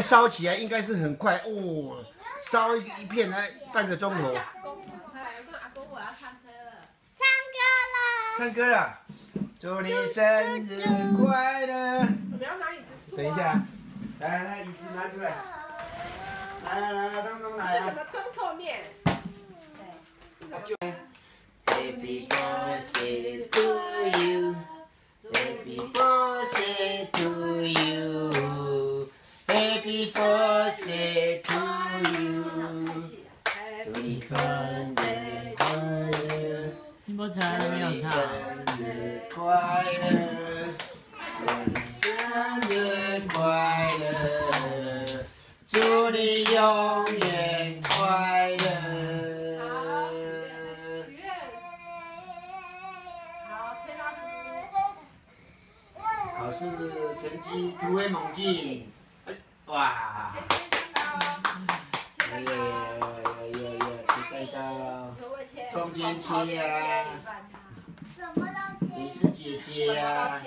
烧起来应该是很快哦，烧一一片才半个钟头。唱歌了。唱歌了，祝你生日快乐。我们要拿椅子坐。等一下，来来来，椅子拿出来。来来来来，东东来啊。这怎么装错面？Happy birthday to you. Happy birthday to you. Happy birthday to you. 祝你生日快乐，听不出来没有唱。生日快乐，祝你生日快乐，祝你永远快乐。许愿。好，推拉鼓。考试成绩突飞猛进，哎哇！耶耶耶耶耶！期，中间切呀、什么都切，你是姐姐呀、